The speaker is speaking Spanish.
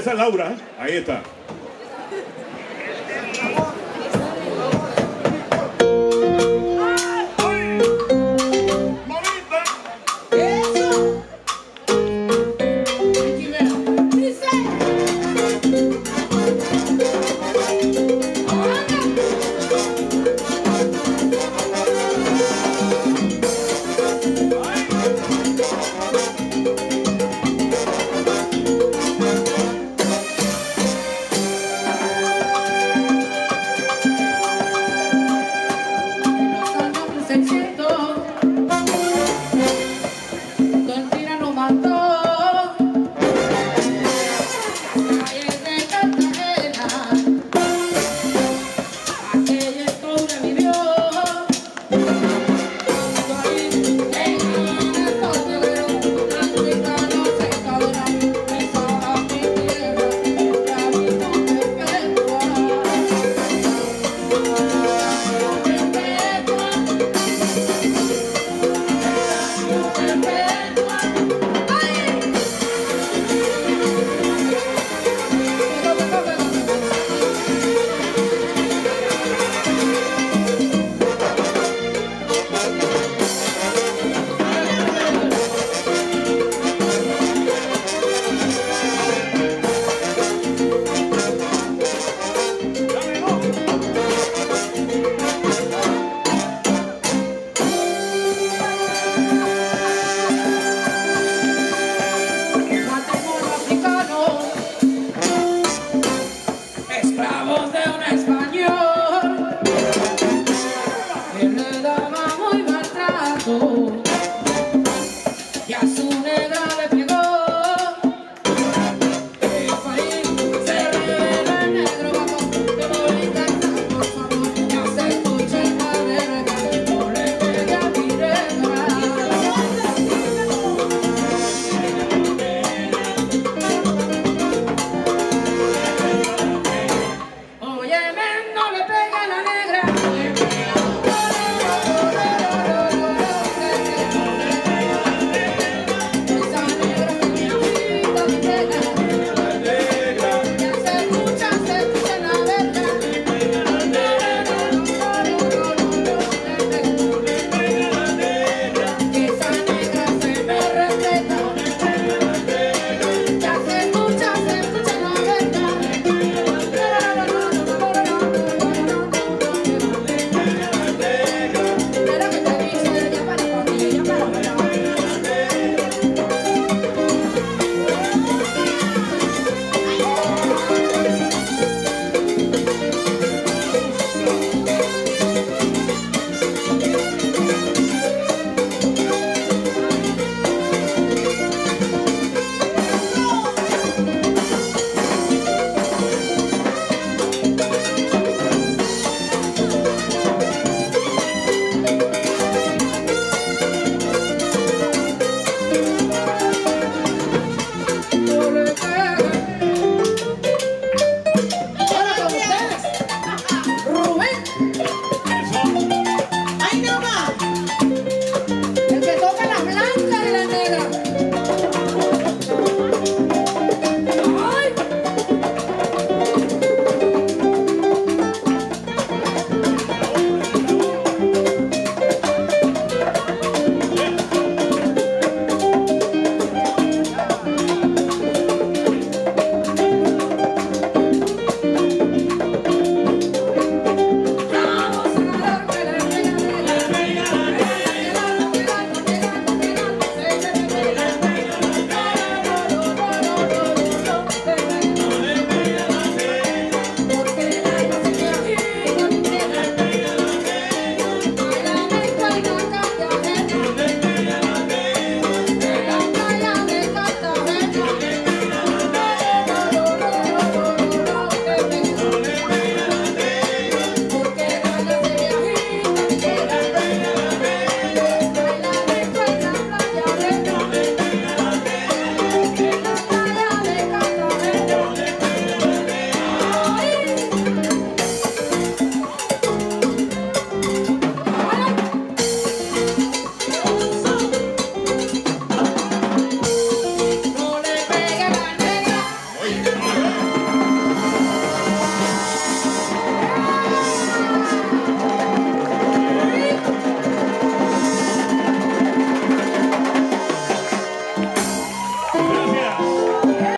empezar, Laura. Ahí está.